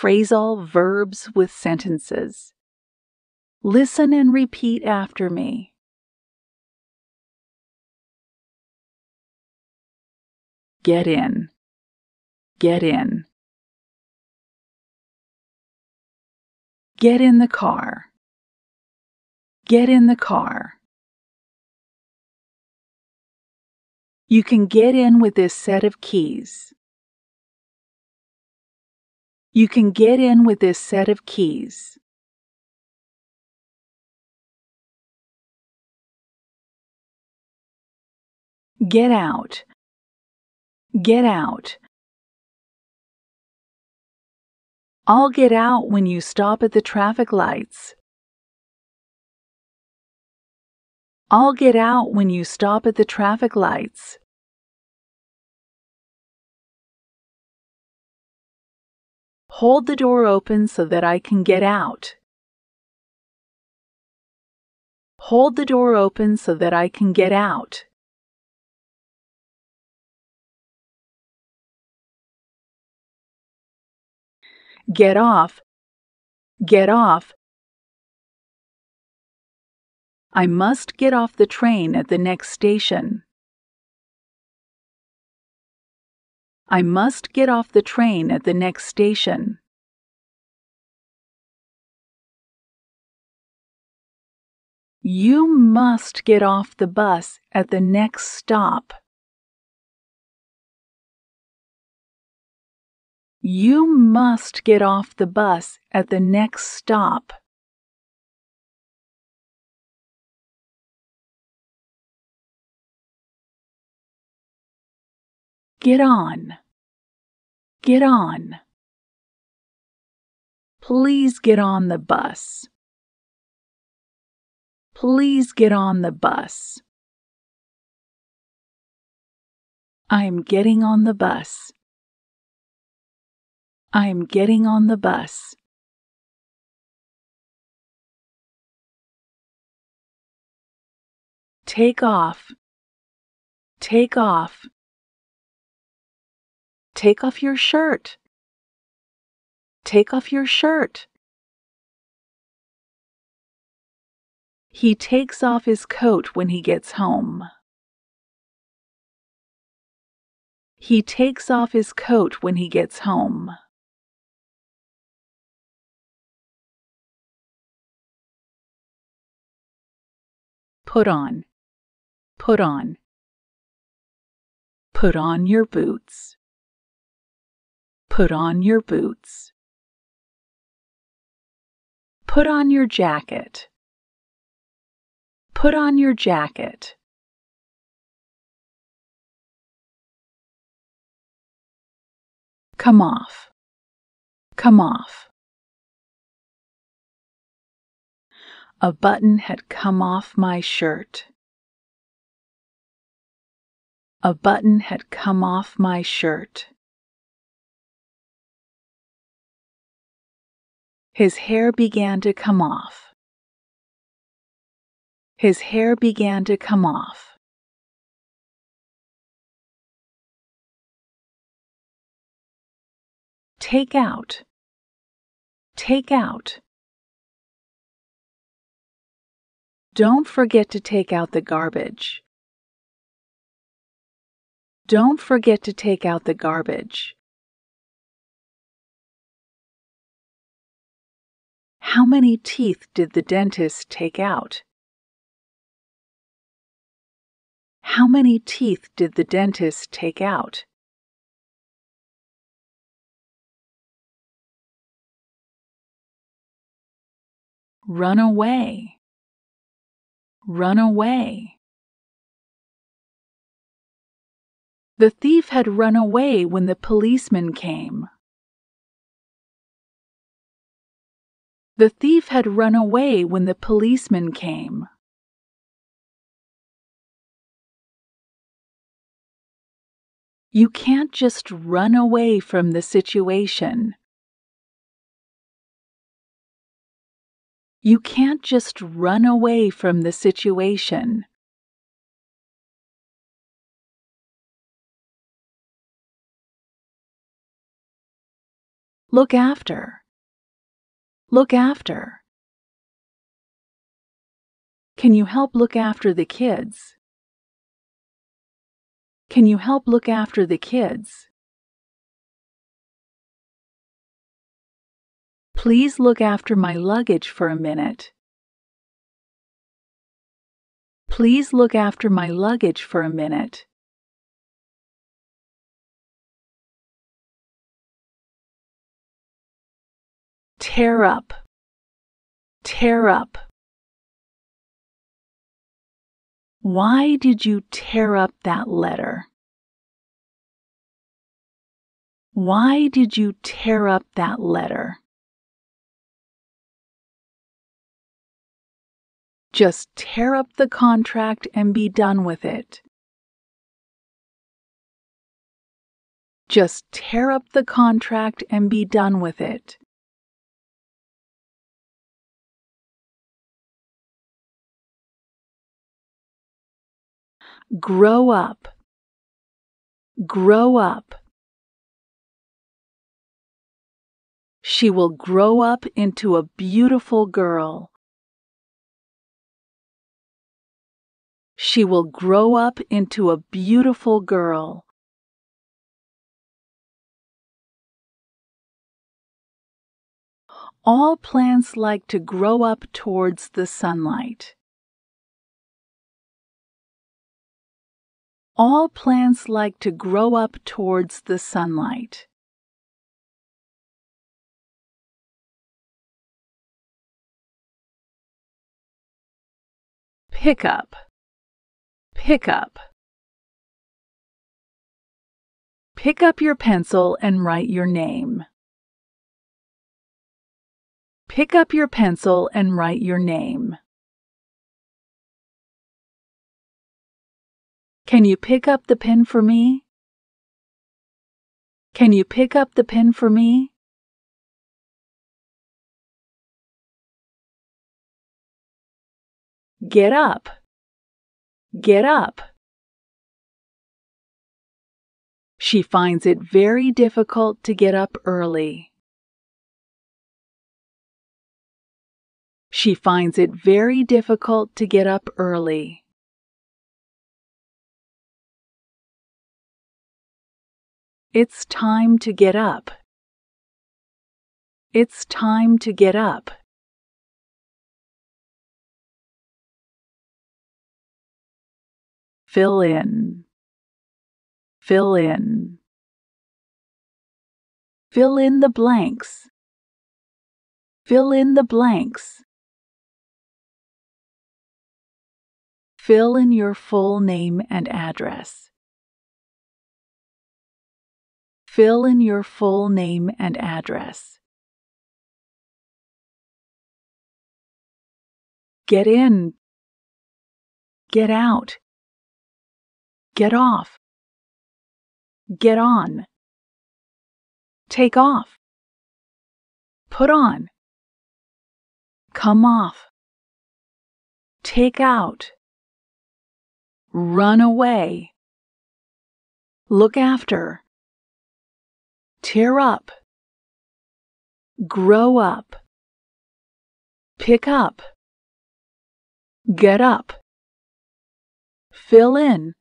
phrasal verbs with sentences. Listen and repeat after me. Get in. Get in. Get in the car. Get in the car. You can get in with this set of keys. You can get in with this set of keys. Get out. Get out. I'll get out when you stop at the traffic lights. I'll get out when you stop at the traffic lights. Hold the door open so that I can get out. Hold the door open so that I can get out. Get off. Get off. I must get off the train at the next station. I must get off the train at the next station. You must get off the bus at the next stop. You must get off the bus at the next stop. Get on. Get on. Please get on the bus. Please get on the bus. I'm getting on the bus. I'm getting on the bus. Take off. Take off. Take off your shirt. Take off your shirt. He takes off his coat when he gets home. He takes off his coat when he gets home. Put on. Put on. Put on your boots. Put on your boots. Put on your jacket. Put on your jacket. Come off. Come off. A button had come off my shirt. A button had come off my shirt. His hair began to come off. His hair began to come off. Take out. Take out. Don't forget to take out the garbage. Don't forget to take out the garbage. How many teeth did the dentist take out? How many teeth did the dentist take out? Run away. Run away. The thief had run away when the policeman came. The thief had run away when the policeman came. You can't just run away from the situation. You can't just run away from the situation. Look after. Look after. Can you help look after the kids? Can you help look after the kids? Please look after my luggage for a minute. Please look after my luggage for a minute. Tear up. Tear up. Why did you tear up that letter? Why did you tear up that letter? Just tear up the contract and be done with it. Just tear up the contract and be done with it. Grow up. Grow up. She will grow up into a beautiful girl. She will grow up into a beautiful girl. All plants like to grow up towards the sunlight. All plants like to grow up towards the sunlight. Pick up. Pick up. Pick up your pencil and write your name. Pick up your pencil and write your name. Can you pick up the pen for me? Can you pick up the pen for me? Get up. Get up. She finds it very difficult to get up early. She finds it very difficult to get up early. It's time to get up. It's time to get up. Fill in. Fill in. Fill in the blanks. Fill in the blanks. Fill in your full name and address. Fill in your full name and address. Get in. Get out. Get off. Get on. Take off. Put on. Come off. Take out. Run away. Look after tear up, grow up, pick up, get up, fill in,